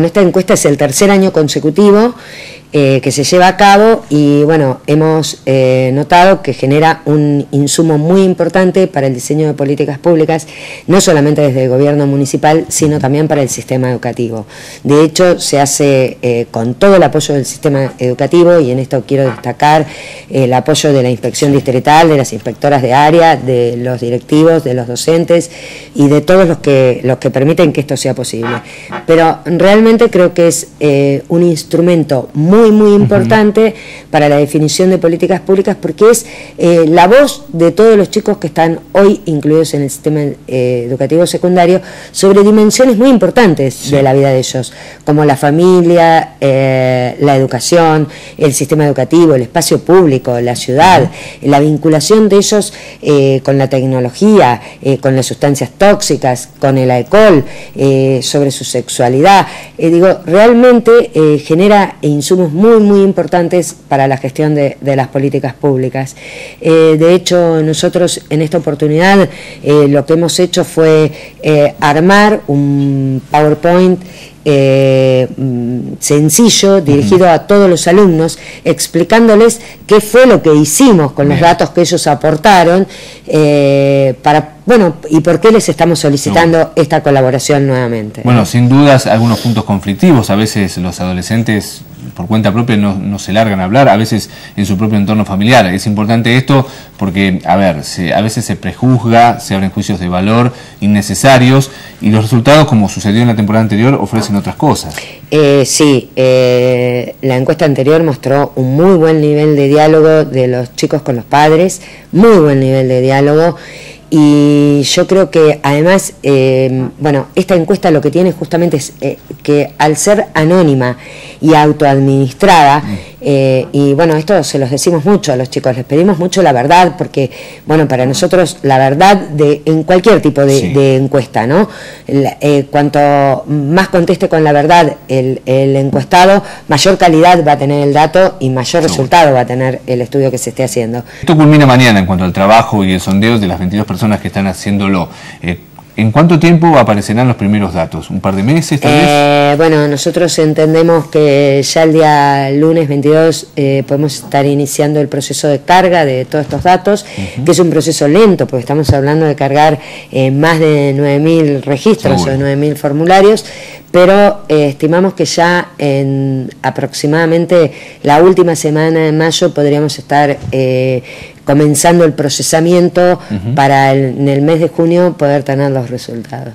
Esta encuesta es el tercer año consecutivo eh, que se lleva a cabo y bueno, hemos eh, notado que genera un insumo muy importante para el diseño de políticas públicas, no solamente desde el gobierno municipal, sino también para el sistema educativo. De hecho, se hace eh, con todo el apoyo del sistema educativo y en esto quiero destacar el apoyo de la inspección distrital, de las inspectoras de área, de los directivos, de los docentes y de todos los que, los que permiten que esto sea posible. Pero realmente creo que es un instrumento muy muy, importante para la definición de políticas públicas porque es eh, la voz de todos los chicos que están hoy incluidos en el sistema eh, educativo secundario sobre dimensiones muy importantes de la vida de ellos, como la familia, eh, la educación, el sistema educativo, el espacio público, la ciudad, la vinculación de ellos con la tecnología, con las sustancias tóxicas, con el alcohol, sobre su sexualidad. Digo, realmente genera insumos muy, muy importantes para la gestión de, las políticas públicas. Eh, de hecho, nosotros en esta oportunidad eh, lo que hemos hecho fue eh, armar un PowerPoint sencillo, dirigido a todos los alumnos, explicándoles qué fue lo que hicimos con los datos que ellos aportaron para bueno, ¿y por qué les estamos solicitando esta colaboración nuevamente? Bueno, sin dudas algunos puntos conflictivos, a veces los adolescentes por cuenta propia no, se largan a hablar, a veces en su propio entorno familiar. Es importante esto porque, a ver, a veces se prejuzga, se abren juicios de valor innecesarios y los resultados, como sucedió en la temporada anterior, ofrecen otras cosas. Eh, sí, eh, la encuesta anterior mostró un muy buen nivel de diálogo de los chicos con los padres, muy buen nivel de diálogo. Y yo creo que además, eh, bueno, esta encuesta lo que tiene justamente es eh, que al ser anónima y autoadministrada, mm. Eh, y bueno, esto se los decimos mucho a los chicos, les pedimos mucho la verdad, porque bueno, para nosotros la verdad de, en cualquier tipo de, encuesta, ¿no? Eh, cuanto más conteste con la verdad el, encuestado, mayor calidad va a tener el dato y mayor resultado va a tener el estudio que se esté haciendo. Esto culmina mañana en cuanto al trabajo y el sondeo de las 22 personas que están haciéndolo. Eh, ¿En cuánto tiempo aparecerán los primeros datos? ¿Un par de meses tal eh, Bueno, nosotros entendemos que ya el día lunes 22 eh, podemos estar iniciando el proceso de carga de todos estos datos, que es un proceso lento, porque estamos hablando de cargar eh, más de 9.000 registros o 9.000 formularios, pero estimamos que ya en aproximadamente la última semana de mayo podríamos estar comenzando el procesamiento para en el mes de junio poder tener los resultados.